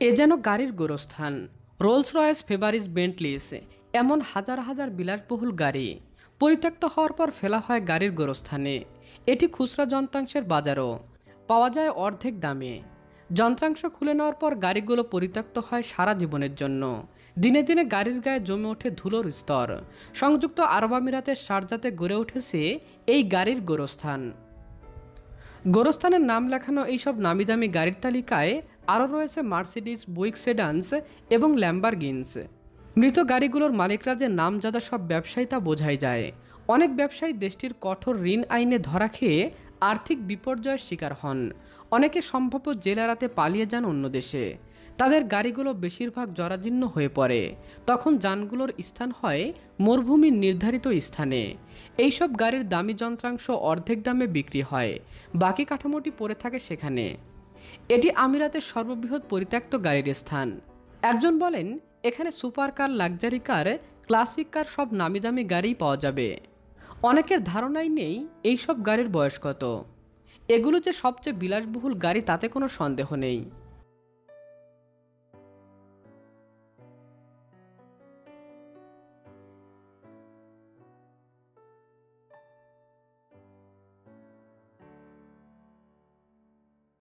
এ যেন গাড়ির গোরস্থান। Rolls Royce ফেভারিস বেন্টলিস এমন হাজার হাজার বিলাসবহুল গাড়ি পরিত্যক্ত হওয়ার পর ফেলা হয় গাড়ির গোরস্থানে। এটি খুচরা যন্ত্রাংশের বাজারও। পাওয়া যায় অর্ধেক দামে। যন্ত্রাংশ খুলে নেওয়ার পর গাড়িগুলো পরিত্যক্ত হয় সারা জীবনের জন্য। দিনে দিনে গাড়ির গায়ে জমে ওঠে ধুলোর স্তর। সংযুক্ত আরব আমিরাতের সারজাতে গড়ে উঠেছে এই গাড়ির গোরস্থান। গোরস্থানের নাম লেখানো এইসব নামি দামি গাড়ির তালিকায় আরও রয়েছে মার্সিডিস বুইক সেডান্স এবং ল্যাম্বারগিন্স। মৃত গাড়িগুলোর মালিকরা যে নামজাদা সব ব্যবসায়ী তা বোঝাই যায়। অনেক ব্যবসায়ী দেশটির কঠোর ঋণ আইনে ধরা খেয়ে আর্থিক বিপর্যয়ের শিকার হন। অনেকে সম্ভাব্য জেলারাতে পালিয়ে যান অন্য দেশে। তাদের গাড়িগুলো বেশিরভাগ জরাজীর্ণ হয়ে পড়ে। তখন যানগুলোর স্থান হয় মরুভূমির নির্ধারিত স্থানে। এইসব গাড়ির দামি যন্ত্রাংশ অর্ধেক দামে বিক্রি হয়। বাকি কাঠামোটি পড়ে থাকে সেখানে। এটি আমিরাতের সর্ববৃহৎ পরিত্যক্ত গাড়ির স্থান। একজন বলেন, এখানে super car luxury car, classic car সব নামি দামি গাড়িই পাওয়া যাবে। অনেকের ধারণাই নেই এই সব গাড়ির বয়স কত। এগুলো যে সবচেয়ে বিলাসবহুল গাড়ি তাতে কোনো সন্দেহ নেই।